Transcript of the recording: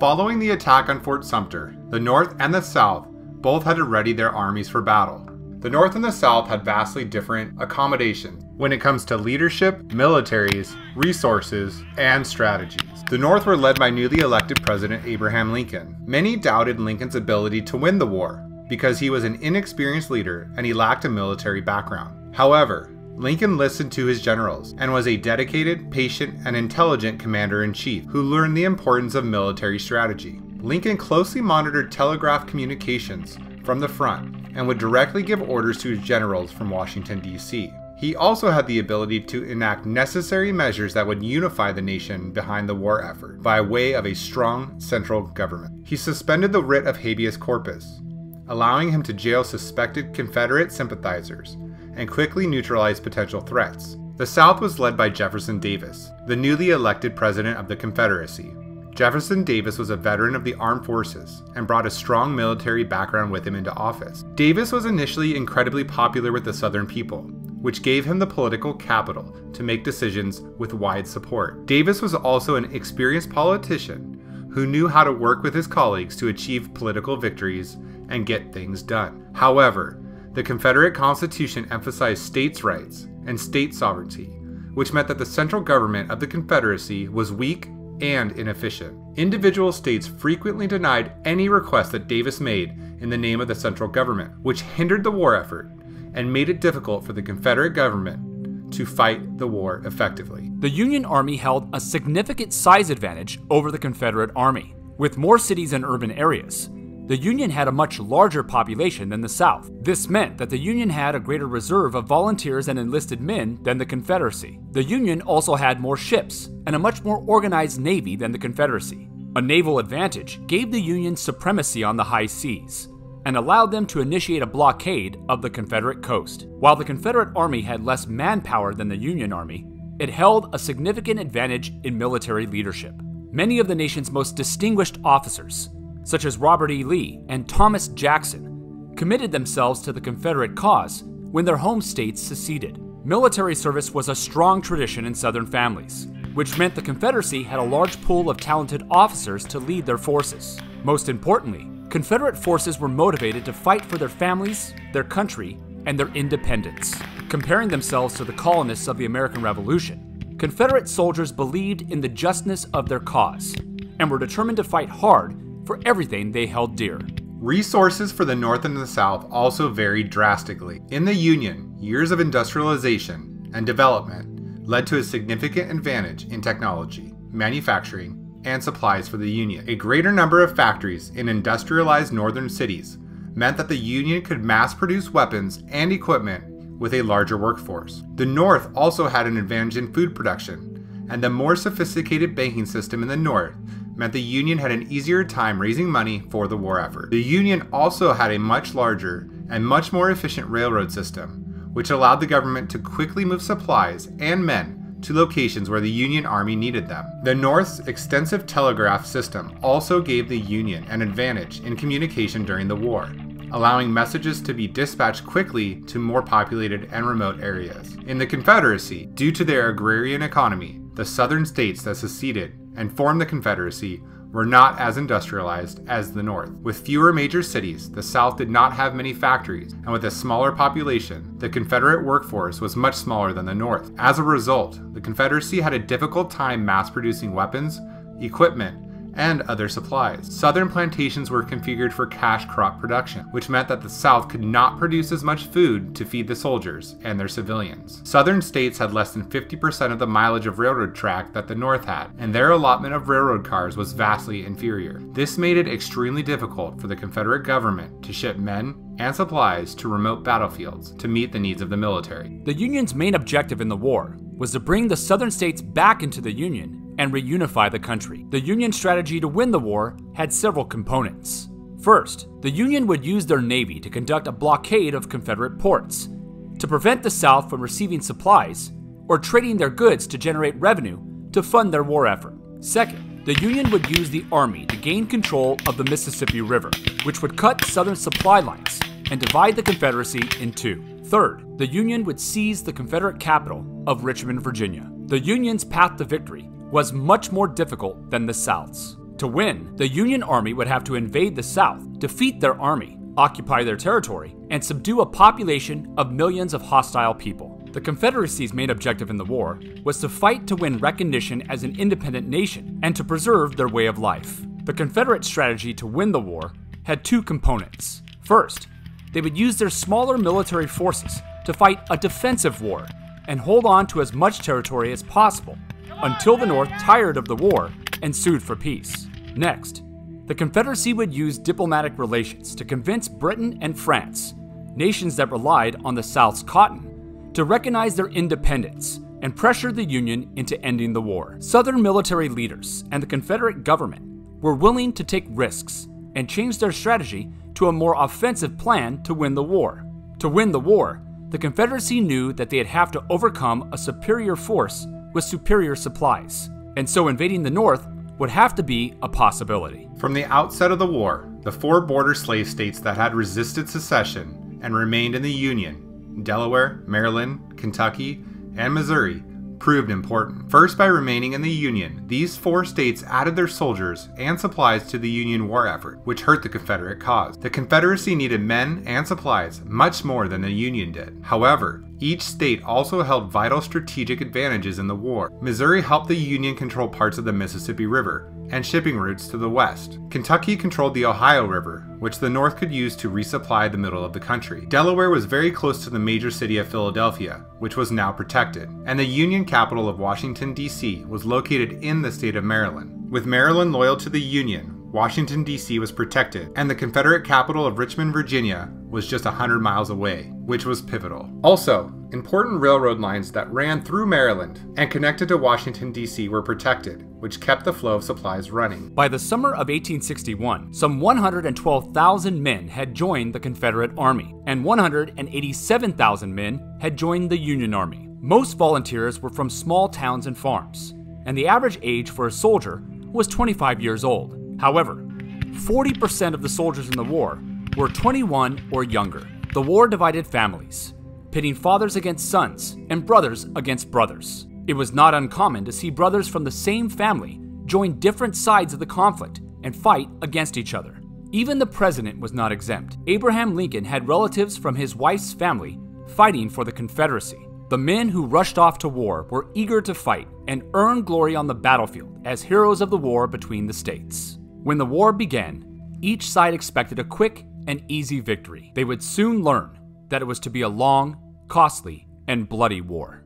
Following the attack on Fort Sumter, the North and the South both had to ready their armies for battle. The North and the South had vastly different accommodations when it comes to leadership, militaries, resources, and strategies. The North were led by newly elected President Abraham Lincoln. Many doubted Lincoln's ability to win the war because he was an inexperienced leader and he lacked a military background. However, Lincoln listened to his generals and was a dedicated, patient, and intelligent commander in chief who learned the importance of military strategy. Lincoln closely monitored telegraph communications from the front and would directly give orders to his generals from Washington, D.C. He also had the ability to enact necessary measures that would unify the nation behind the war effort by way of a strong central government. He suspended the writ of habeas corpus, allowing him to jail suspected Confederate sympathizers and quickly neutralized potential threats. The South was led by Jefferson Davis, the newly elected president of the Confederacy. Jefferson Davis was a veteran of the armed forces and brought a strong military background with him into office. Davis was initially incredibly popular with the Southern people, which gave him the political capital to make decisions with wide support. Davis was also an experienced politician who knew how to work with his colleagues to achieve political victories and get things done. However, the Confederate Constitution emphasized states' rights and state sovereignty, which meant that the central government of the Confederacy was weak and inefficient. Individual states frequently denied any request that Davis made in the name of the central government, which hindered the war effort and made it difficult for the Confederate government to fight the war effectively. The Union Army held a significant size advantage over the Confederate Army. With more cities and urban areas, the Union had a much larger population than the South. This meant that the Union had a greater reserve of volunteers and enlisted men than the Confederacy. The Union also had more ships and a much more organized navy than the Confederacy. A naval advantage gave the Union supremacy on the high seas and allowed them to initiate a blockade of the Confederate coast. While the Confederate Army had less manpower than the Union Army, it held a significant advantage in military leadership. Many of the nation's most distinguished officers, such as Robert E. Lee and Thomas Jackson, committed themselves to the Confederate cause when their home states seceded. Military service was a strong tradition in Southern families, which meant the Confederacy had a large pool of talented officers to lead their forces. Most importantly, Confederate forces were motivated to fight for their families, their country, and their independence. Comparing themselves to the colonists of the American Revolution, Confederate soldiers believed in the justness of their cause and were determined to fight hard for everything they held dear. Resources for the North and the South also varied drastically. In the Union, years of industrialization and development led to a significant advantage in technology, manufacturing, and supplies for the Union. A greater number of factories in industrialized northern cities meant that the Union could mass produce weapons and equipment with a larger workforce. The North also had an advantage in food production, and the more sophisticated banking system in the North meant the Union had an easier time raising money for the war effort. The Union also had a much larger and much more efficient railroad system, which allowed the government to quickly move supplies and men to locations where the Union Army needed them. The North's extensive telegraph system also gave the Union an advantage in communication during the war, allowing messages to be dispatched quickly to more populated and remote areas. In the Confederacy, due to their agrarian economy, the southern states that seceded and formed the Confederacy were not as industrialized as the North. With fewer major cities, the South did not have many factories, and with a smaller population, the Confederate workforce was much smaller than the North. As a result, the Confederacy had a difficult time mass producing weapons, equipment, and other supplies. Southern plantations were configured for cash crop production, which meant that the South could not produce as much food to feed the soldiers and their civilians. Southern states had less than 50% of the mileage of railroad track that the North had, and their allotment of railroad cars was vastly inferior. This made it extremely difficult for the Confederate government to ship men and supplies to remote battlefields to meet the needs of the military. The Union's main objective in the war was to bring the southern states back into the Union and reunify the country. The Union strategy to win the war had several components. First, the Union would use their navy to conduct a blockade of Confederate ports to prevent the South from receiving supplies or trading their goods to generate revenue to fund their war effort. Second, the Union would use the Army to gain control of the Mississippi River, which would cut Southern supply lines and divide the Confederacy in two. Third, the Union would seize the Confederate capital of Richmond, Virginia. The Union's path to victory was much more difficult than the South's. To win, the Union Army would have to invade the South, defeat their army, occupy their territory, and subdue a population of millions of hostile people. The Confederacy's main objective in the war was to fight to win recognition as an independent nation and to preserve their way of life. The Confederate strategy to win the war had two components. First, they would use their smaller military forces to fight a defensive war and hold on to as much territory as possible until the North tired of the war and sued for peace. Next, the Confederacy would use diplomatic relations to convince Britain and France, nations that relied on the South's cotton, to recognize their independence and pressure the Union into ending the war. Southern military leaders and the Confederate government were willing to take risks and change their strategy to a more offensive plan to win the war. To win the war, the Confederacy knew that they'd have to overcome a superior force with superior supplies, and so invading the North would have to be a possibility. From the outset of the war, the four border slave states that had resisted secession and remained in the Union Delaware, Maryland, Kentucky, and Missouri proved important. First, by remaining in the Union, these four states added their soldiers and supplies to the Union war effort, which hurt the Confederate cause. The Confederacy needed men and supplies much more than the Union did. However, each state also held vital strategic advantages in the war. Missouri helped the Union control parts of the Mississippi River and shipping routes to the west. Kentucky controlled the Ohio River, which the North could use to resupply the middle of the country. Delaware was very close to the major city of Philadelphia, which was now protected, and the Union capital of Washington, D.C. was located in the state of Maryland. With Maryland loyal to the Union, Washington, D.C. was protected, and the Confederate capital of Richmond, Virginia was just 100 miles away, which was pivotal. Also, important railroad lines that ran through Maryland and connected to Washington, D.C. were protected, which kept the flow of supplies running. By the summer of 1861, some 112,000 men had joined the Confederate Army, and 187,000 men had joined the Union Army. Most volunteers were from small towns and farms, and the average age for a soldier was 25 years old. However, 40% of the soldiers in the war were 21 or younger. The war divided families, pitting fathers against sons and brothers against brothers. It was not uncommon to see brothers from the same family join different sides of the conflict and fight against each other. Even the president was not exempt. Abraham Lincoln had relatives from his wife's family fighting for the Confederacy. The men who rushed off to war were eager to fight and earn glory on the battlefield as heroes of the war between the states. When the war began, each side expected a quick and easy victory. They would soon learn that it was to be a long, costly, and bloody war.